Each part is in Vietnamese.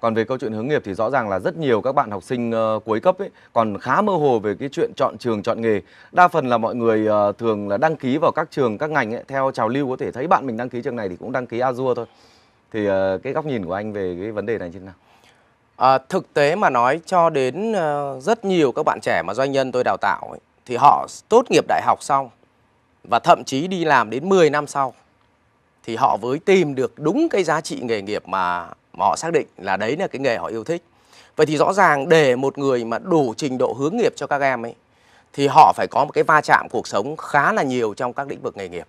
Còn về câu chuyện hướng nghiệp thì rõ ràng là rất nhiều các bạn học sinh uh, cuối cấp ấy còn khá mơ hồ về cái chuyện chọn trường chọn nghề. Đa phần là mọi người uh, thường là đăng ký vào các trường các ngành ấy theo trào lưu có thể thấy bạn mình đăng ký trường này thì cũng đăng ký Azure thôi. Thì uh, cái góc nhìn của anh về cái vấn đề này như thế nào? À, thực tế mà nói cho đến uh, rất nhiều các bạn trẻ mà doanh nhân tôi đào tạo ấy, thì họ tốt nghiệp đại học xong và thậm chí đi làm đến 10 năm sau thì họ mới tìm được đúng cái giá trị nghề nghiệp mà mà họ xác định là đấy là cái nghề họ yêu thích. Vậy thì rõ ràng để một người mà đủ trình độ hướng nghiệp cho các em ấy thì họ phải có một cái va chạm cuộc sống khá là nhiều trong các lĩnh vực nghề nghiệp.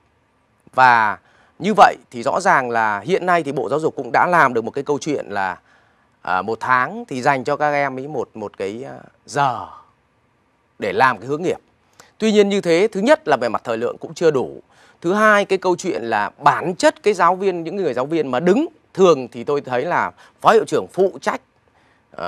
Và như vậy thì rõ ràng là hiện nay thì Bộ Giáo dục cũng đã làm được một cái câu chuyện là à, một tháng thì dành cho các em ấy một một cái à, giờ để làm cái hướng nghiệp. Tuy nhiên như thế, thứ nhất là về mặt thời lượng cũng chưa đủ. Thứ hai cái câu chuyện là bản chất cái giáo viên những người giáo viên mà đứng thường thì tôi thấy là phó hiệu trưởng phụ trách uh,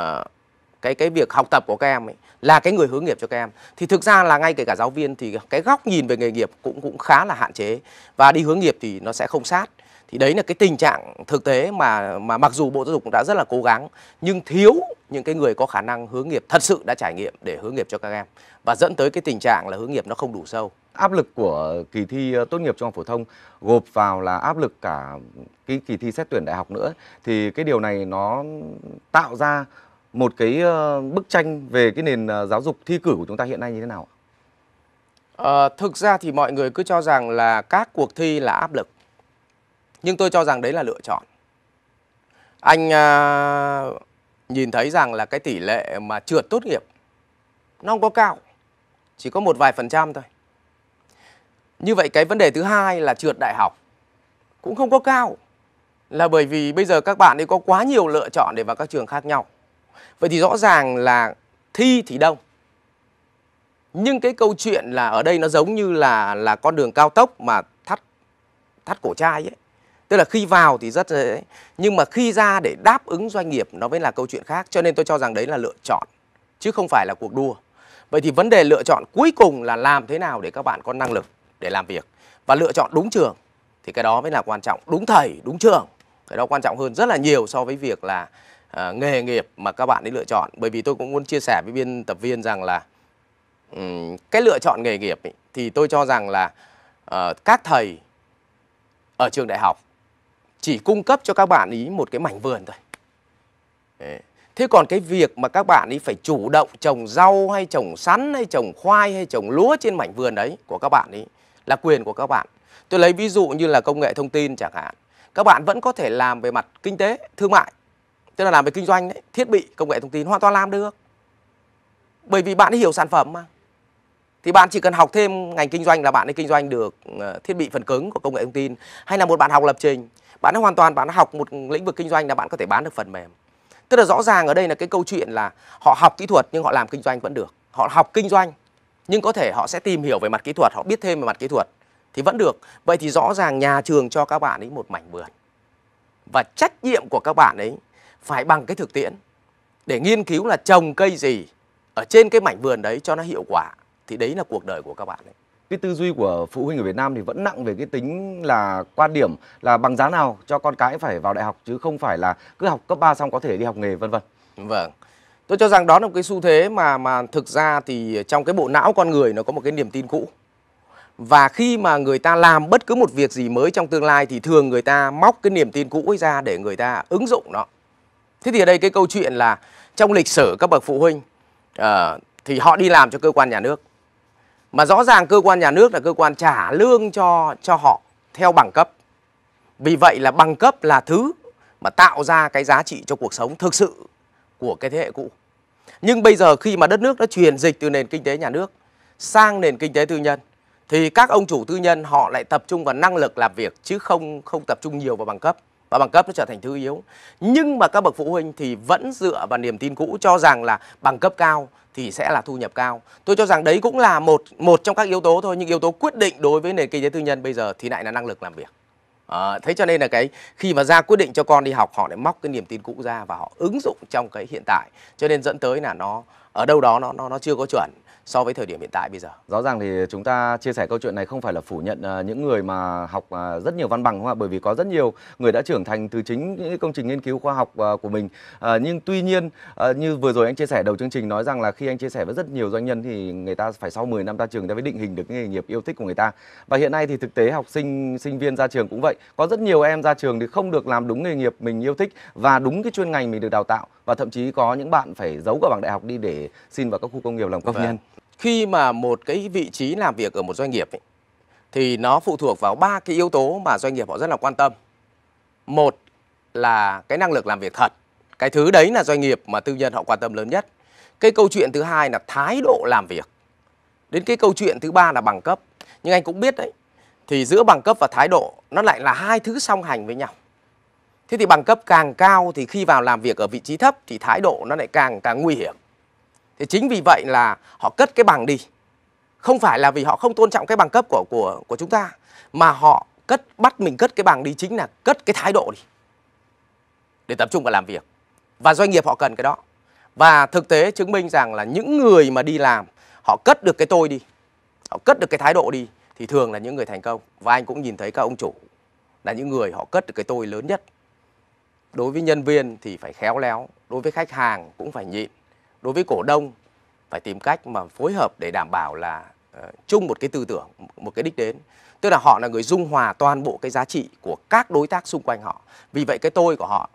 cái cái việc học tập của các em ấy, là cái người hướng nghiệp cho các em. Thì thực ra là ngay kể cả giáo viên thì cái góc nhìn về nghề nghiệp cũng cũng khá là hạn chế. Và đi hướng nghiệp thì nó sẽ không sát. Thì đấy là cái tình trạng thực tế mà mà mặc dù bộ giáo dục cũng đã rất là cố gắng nhưng thiếu những cái người có khả năng hướng nghiệp thật sự đã trải nghiệm để hướng nghiệp cho các em. Và dẫn tới cái tình trạng là hướng nghiệp nó không đủ sâu áp lực của kỳ thi ờ, tốt nghiệp trung học phổ thông gộp vào là áp lực cả cái kỳ thi xét tuyển đại học nữa. Thì cái điều này nó tạo ra một cái ờ, bức tranh về cái nền ờ, giáo dục thi cử của chúng ta hiện nay như thế nào? À, thực ra thì mọi người cứ cho rằng là các cuộc thi là áp lực nhưng tôi cho rằng đấy là lựa chọn. Anh à, nhìn thấy rằng là cái tỷ lệ mà trượt tốt nghiệp nó không có cao chỉ có một vài phần trăm thôi như vậy cái vấn đề thứ hai là trượt đại học cũng không có cao, là bởi vì bây giờ các bạn ấy có quá nhiều lựa chọn để vào các trường khác nhau. Vậy thì rõ ràng là thi thì đông, nhưng cái câu chuyện là ở đây nó giống như là là con đường cao tốc mà thắt thắt cổ trai ấy. Tức là khi vào thì rất dễ, nhưng mà khi ra để đáp ứng doanh nghiệp nó mới là câu chuyện khác, cho nên tôi cho rằng đấy là lựa chọn, chứ không phải là cuộc đua. Vậy thì vấn đề lựa chọn cuối cùng là làm thế nào để các bạn có năng lực? Để làm việc. Và lựa chọn đúng trường thì cái đó mới là quan trọng. Đúng thầy đúng trường. Cái đó quan trọng hơn rất là nhiều so với việc là uh, nghề nghiệp mà các bạn ấy lựa chọn. Bởi vì tôi cũng muốn chia sẻ với biên tập viên rằng là um, cái lựa chọn nghề nghiệp ấy, thì tôi cho rằng là uh, các thầy ở trường đại học chỉ cung cấp cho các bạn ý một cái mảnh vườn thôi. Thế còn cái việc mà các bạn ý phải chủ động trồng rau hay trồng sắn hay trồng khoai hay trồng lúa trên mảnh vườn đấy của các bạn ý là quyền của các bạn. Tôi lấy ví dụ như là công nghệ thông tin chẳng hạn. Các bạn vẫn có thể làm về mặt kinh tế, thương mại, tức là làm về kinh doanh đấy, thiết bị, công nghệ thông tin hoàn toàn làm được. Bởi vì bạn ấy hiểu sản phẩm mà. Thì bạn chỉ cần học thêm ngành kinh doanh là bạn ấy kinh doanh được ờ, thiết bị phần cứng của công nghệ thông tin. Hay là một bạn học lập trình, bạn ấy hoàn toàn, bạn học một lĩnh vực kinh doanh là bạn có thể bán được phần mềm. Tức là rõ ràng ở đây là cái câu chuyện là họ học kỹ thuật nhưng họ làm kinh doanh vẫn được. Họ học kinh doanh nhưng có thể họ sẽ tìm hiểu về mặt kỹ thuật họ biết thêm về mặt kỹ thuật thì vẫn được vậy thì rõ ràng nhà trường cho các bạn ấy một mảnh vườn và trách nhiệm của các bạn ấy phải bằng cái thực tiễn để nghiên cứu là trồng cây gì ở trên cái mảnh vườn đấy cho nó hiệu quả thì đấy là cuộc đời của các bạn ấy cái tư duy của phụ huynh ở Việt Nam thì vẫn nặng về cái tính là quan điểm là bằng giá nào cho con cái phải vào đại học chứ không phải là cứ học cấp 3 xong có thể đi học nghề vân vân. Vâng. Tôi cho rằng đó là một cái xu thế mà mà thực ra thì trong cái bộ não con người nó có một cái niềm tin cũ. Và khi mà người ta làm bất cứ một việc gì mới trong tương lai thì thường người ta móc cái niềm tin cũ ấy ra để người ta ứng dụng nó. Thế thì ở đây cái câu chuyện là trong lịch sử các bậc phụ huynh uh, thì họ đi làm cho cơ quan nhà nước mà rõ ràng cơ quan nhà nước là cơ quan trả lương cho cho họ theo bằng cấp vì vậy là bằng cấp là thứ mà tạo ra cái giá trị cho cuộc sống thực sự của cái thế hệ cũ nhưng bây giờ khi mà đất nước đã chuyển dịch từ nền kinh tế nhà nước sang nền kinh tế tư nhân, thì các ông chủ tư nhân họ lại tập trung vào năng lực làm việc, chứ không không tập trung nhiều vào bằng cấp. Và bằng cấp nó trở thành thứ yếu. Nhưng mà các bậc phụ huynh thì vẫn dựa vào niềm tin cũ cho rằng là bằng cấp cao thì sẽ là thu nhập cao. Tôi cho rằng đấy cũng là một một trong các yếu tố thôi. Nhưng yếu tố quyết định đối với nền kinh tế tư nhân bây giờ thì lại là năng lực làm việc à, thế cho nên là cái khi mà ra quyết định cho con đi học họ lại móc cái niềm tin cũ ra và họ ứng dụng trong cái hiện tại. Cho nên dẫn tới là nó ở đâu đó nó nó nó chưa có chuẩn so với thời điểm hiện tại bây giờ. Rõ ràng thì chúng ta chia sẻ câu chuyện này không phải là phủ nhận uh, những người mà học uh, rất nhiều văn bằng không ạ? Bởi vì có rất nhiều người đã trưởng thành từ chính những công trình nghiên cứu khoa học uh, của mình. Nhưng tuy nhiên như vừa rồi anh chia sẻ đầu chương trình nói rằng là khi anh chia sẻ với rất nhiều doanh nhân thì người ta phải sau 10 năm ra trường ta mới định hình được cái nghề nghiệp yêu thích của người ta. Và hiện nay thì thực tế học sinh sinh viên ra trường cũng vậy. Có rất nhiều em ra trường thì không được làm đúng nghề nghiệp mình yêu thích và đúng cái chuyên ngành mình được đào tạo và thậm chí có những bạn phải giấu cả bằng đại học đi để xin vào các khu công nghiệp làm công vâng. nhân khi mà một cái vị trí làm việc ở một doanh nghiệp ấy, thì nó phụ thuộc vào ba cái yếu tố mà doanh nghiệp họ rất là quan tâm. Một là cái năng lực làm việc thật cái thứ đấy là doanh nghiệp mà tư nhân họ quan tâm lớn nhất. Cái câu chuyện thứ hai là thái độ làm việc. Đến cái câu chuyện thứ ba là bằng cấp. Nhưng anh cũng biết đấy thì giữa bằng cấp và thái độ nó lại là hai thứ song hành với nhau. Thế thì bằng cấp càng cao thì khi vào làm việc ở vị trí thấp thì thái độ nó lại càng càng nguy hiểm thì chính vì vậy là họ cất cái bằng đi. Không phải là vì họ không tôn trọng cái bằng cấp của của của chúng ta, mà họ cất, bắt mình cất cái bằng đi chính là cất cái thái độ đi. Để tập trung vào làm việc. Và doanh nghiệp họ cần cái đó. Và thực tế chứng minh rằng là những người mà đi làm, họ cất được cái tôi đi, họ cất được cái thái độ đi, thì thường là những người thành công. Và anh cũng nhìn thấy các ông chủ là những người họ cất được cái tôi lớn nhất. Đối với nhân viên thì phải khéo léo, đối với khách hàng cũng phải nhịn đối với cổ đông phải tìm cách mà phối hợp để đảm bảo là uh, chung một cái tư tưởng một cái đích đến. Tức là họ là người dung hòa toàn bộ cái giá trị của các đối tác xung quanh họ. Vì vậy cái tôi của họ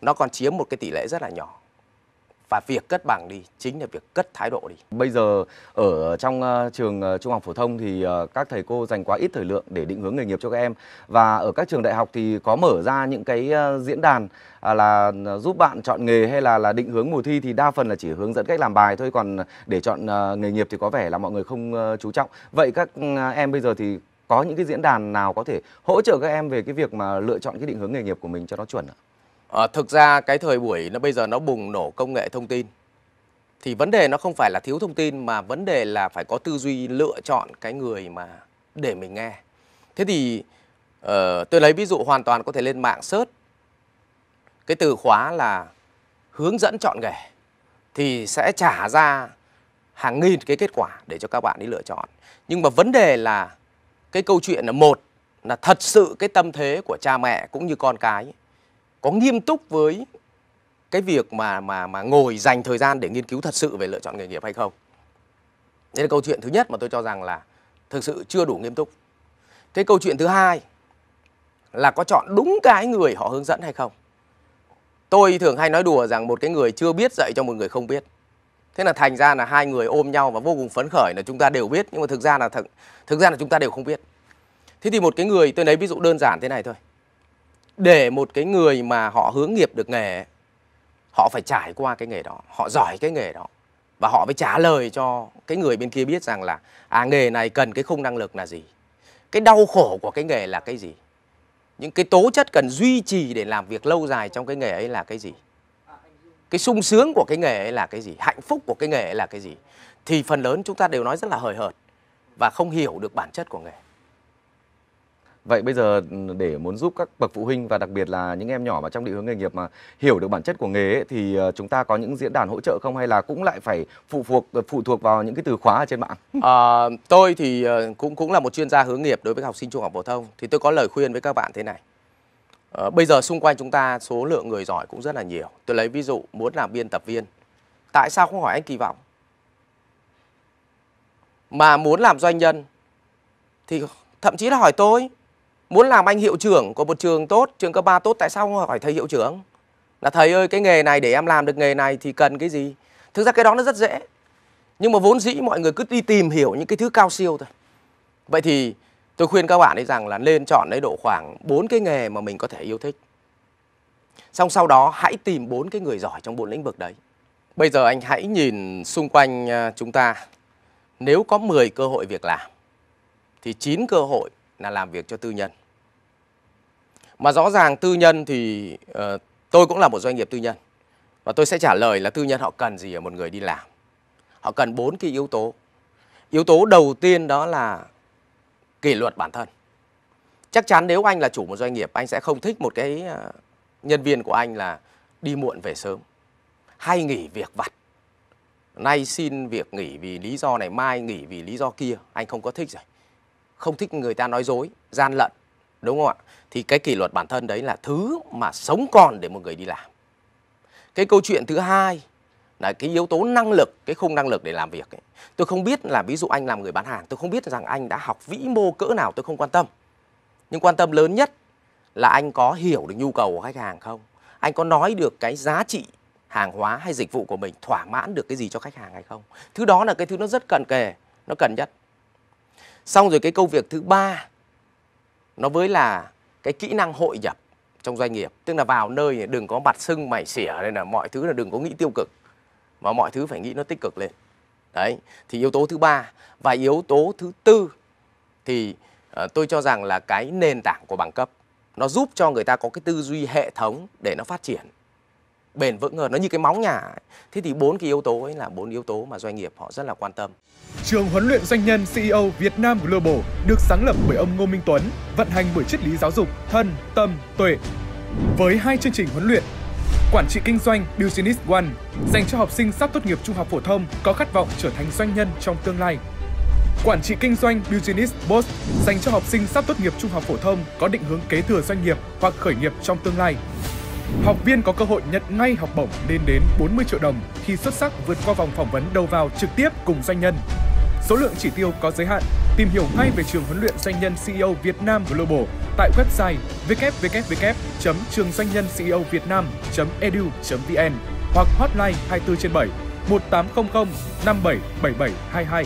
nó còn chiếm một cái tỷ lệ rất là nhỏ và việc cất bằng đi chính là việc cất thái độ đi. Bây giờ ở trong uh, trường uh, trung học phổ thông thì uh, các thầy cô dành quá ít thời lượng để định hướng nghề nghiệp cho các em và ở các trường đại học thì có mở ra những cái uh, diễn đàn uh, là giúp bạn chọn nghề hay là là định hướng mùa thi thì đa phần là chỉ hướng dẫn cách làm bài thôi còn để chọn uh, nghề nghiệp thì có vẻ là mọi người không uh, chú trọng. Vậy các uh, em bây giờ thì có những cái diễn đàn nào có thể hỗ trợ các em về cái việc mà lựa chọn cái định hướng nghề nghiệp của mình cho nó chuẩn ạ? À, thực ra cái thời buổi nó bây giờ nó bùng nổ công nghệ thông tin thì vấn đề nó không phải là thiếu thông tin mà vấn đề là phải có tư duy lựa chọn cái người mà để mình nghe. Thế thì uh, tôi lấy ví dụ hoàn toàn có thể lên mạng search cái từ khóa là hướng dẫn chọn nghề thì sẽ trả ra hàng nghìn cái kết quả để cho các bạn đi lựa chọn. Nhưng mà vấn đề là cái câu chuyện là một là thật sự cái tâm thế của cha mẹ cũng như con cái có nghiêm túc với cái việc mà mà mà ngồi dành thời gian để nghiên cứu thật sự về lựa chọn nghề nghiệp hay không. Đây là câu chuyện thứ nhất mà tôi cho rằng là thực sự chưa đủ nghiêm túc. Cái câu chuyện thứ hai là có chọn đúng cái người họ hướng dẫn hay không. Tôi thường hay nói đùa rằng một cái người chưa biết dạy cho một người không biết. Thế là thành ra là hai người ôm nhau và vô cùng phấn khởi là chúng ta đều biết nhưng mà thực ra là thực, thực ra là chúng ta đều không biết. Thế thì một cái người tôi lấy ví dụ đơn giản thế này thôi để một cái người mà họ hướng nghiệp được nghề họ phải trải qua cái nghề đó, họ giỏi cái nghề đó, và họ phải trả lời cho cái người bên kia biết rằng là à nghề này cần cái khung năng lực là gì, cái đau khổ của cái nghề là cái gì, những cái tố chất cần duy trì để làm việc lâu dài trong cái nghề ấy là cái gì, cái sung sướng của cái nghề ấy là cái gì, hạnh phúc của cái nghề ấy là cái gì, thì phần lớn chúng ta đều nói rất là hời hợt và không hiểu được bản chất của nghề. Vậy bây giờ ừ, để muốn giúp các bậc phụ huynh và đặc biệt là những em nhỏ mà trong định hướng nghề nghiệp mà hiểu được bản chất của nghề ấy, thì ờ, chúng ta có những diễn đàn hỗ trợ không hay là cũng lại phải phụ thuộc ờ, phụ thuộc vào những cái từ khóa ở trên mạng? À, tôi thì cũng cũng là một chuyên gia hướng nghiệp đối với học sinh trung học phổ thông thì tôi có lời khuyên với các bạn thế này. À, bây giờ xung quanh chúng ta số lượng người giỏi cũng rất là nhiều. Tôi lấy ví dụ muốn làm biên tập viên, tại sao không hỏi anh kỳ vọng? Mà muốn làm doanh nhân thì thậm chí là hỏi tôi Muốn làm anh hiệu trưởng của một trường tốt, trường cấp 3 tốt tại sao không hỏi thầy hiệu trưởng? Là thầy ơi cái nghề này để em làm được nghề này thì cần cái gì? Thực ra cái đó nó rất dễ. Nhưng mà vốn dĩ mọi người cứ đi tìm hiểu những cái thứ cao siêu thôi. Vậy thì tôi khuyên các bạn ấy rằng là nên chọn lấy độ khoảng 4 cái nghề mà mình có thể yêu thích. Xong sau đó hãy tìm bốn cái người giỏi trong bốn lĩnh vực đấy. Bây giờ anh hãy nhìn xung quanh à, chúng ta. Nếu có 10 cơ hội việc làm thì 9 cơ hội là làm việc cho tư nhân mà rõ ràng tư nhân thì uh, tôi cũng là một doanh nghiệp tư nhân. Và tôi sẽ trả lời là tư nhân họ cần gì ở một người đi làm. Họ cần bốn cái yếu tố. Yếu tố đầu tiên đó là kỷ luật bản thân. Chắc chắn nếu anh là chủ một doanh nghiệp anh sẽ không thích một cái ờ, nhân viên của anh là đi muộn về sớm. Hay nghỉ việc vặt. Nay xin việc nghỉ vì lý do này mai nghỉ vì lý do kia. Anh không có thích rồi. Không thích người ta nói dối gian lận đúng không ạ? Thì cái kỷ luật bản thân đấy là thứ mà sống còn để một người đi làm. Cái câu chuyện thứ hai là cái yếu tố năng lực, cái khung năng lực để làm việc ấy. tôi không biết là ví dụ anh làm người bán hàng, tôi không biết rằng anh đã học vĩ mô cỡ nào, tôi không quan tâm. Nhưng quan tâm lớn nhất là anh có hiểu được nhu cầu của khách hàng không? Anh có nói được cái giá trị hàng hóa hay dịch vụ của mình thỏa mãn được cái gì cho khách hàng hay không? Thứ đó là cái thứ nó rất cần kề, nó cần nhất xong rồi cái công việc thứ ba nó với là cái kỹ năng hội nhập trong doanh nghiệp. Tức là vào nơi đừng có mặt sưng mày xỉa nên là mọi thứ là đừng có nghĩ tiêu cực mà mọi thứ phải nghĩ nó tích cực lên. Đấy thì yếu tố thứ ba. Và yếu tố thứ tư thì uh, tôi cho rằng là cái nền tảng của bằng cấp nó giúp cho người ta có cái tư duy hệ thống để nó phát triển bền vững hơn nó như cái móng nhà ấy. thế thì bốn cái yếu tố ấy là bốn yếu tố mà doanh nghiệp họ rất là quan tâm Trường huấn luyện doanh nhân CEO Việt Nam Global được sáng lập bởi ông Ngô Minh Tuấn, vận hành bởi triết lý giáo dục thân, tâm, tuệ. Với hai chương trình huấn luyện, Quản trị kinh doanh Business One dành cho học sinh sắp tốt nghiệp trung học phổ thông có khát vọng trở thành doanh nhân trong tương lai. Quản trị kinh doanh Business Boss dành cho học sinh sắp tốt nghiệp trung học phổ thông có định hướng kế thừa doanh nghiệp hoặc khởi nghiệp trong tương lai. Học viên có cơ hội nhận ngay học bổng lên đến 40 triệu đồng khi xuất sắc vượt qua vòng phỏng vấn đầu vào trực tiếp cùng doanh nhân. Số lượng chỉ tiêu có giới hạn. Tìm hiểu ngay về trường huấn luyện doanh nhân CEO Việt Nam Global tại website www.trường doanh nhân CEO Việt Nam.edu.vn hoặc hotline 24 trên 7 1800 577722.